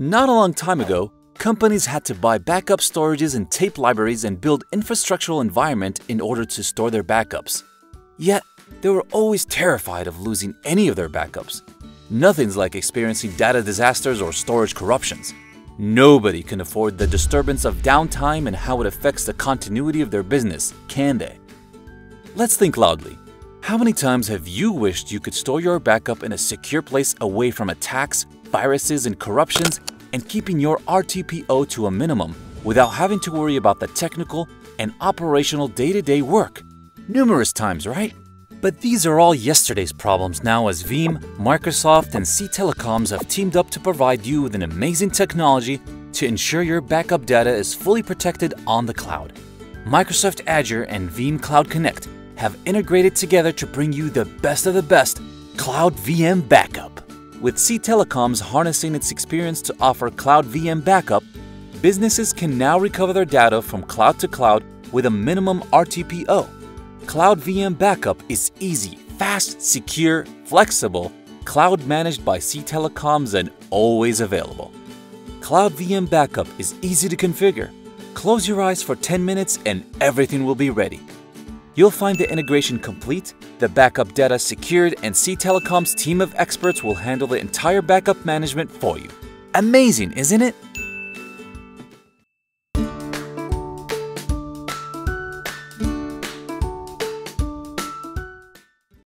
Not a long time ago, companies had to buy backup storages and tape libraries and build infrastructural environment in order to store their backups. Yet, they were always terrified of losing any of their backups. Nothing's like experiencing data disasters or storage corruptions. Nobody can afford the disturbance of downtime and how it affects the continuity of their business, can they? Let's think loudly. How many times have you wished you could store your backup in a secure place away from attacks, viruses, and corruptions, and keeping your RTPO to a minimum without having to worry about the technical and operational day-to-day work? Numerous times, right? But these are all yesterday's problems now as Veeam, Microsoft, and Ctelecoms have teamed up to provide you with an amazing technology to ensure your backup data is fully protected on the cloud. Microsoft Azure and Veeam Cloud Connect have integrated together to bring you the best of the best Cloud VM Backup. With Ctelecoms harnessing its experience to offer Cloud VM Backup, businesses can now recover their data from cloud to cloud with a minimum RTPO Cloud VM Backup is easy, fast, secure, flexible, cloud managed by Ctelecoms and always available. Cloud VM Backup is easy to configure. Close your eyes for 10 minutes and everything will be ready. You'll find the integration complete, the backup data secured, and Ctelecom's team of experts will handle the entire backup management for you. Amazing, isn't it?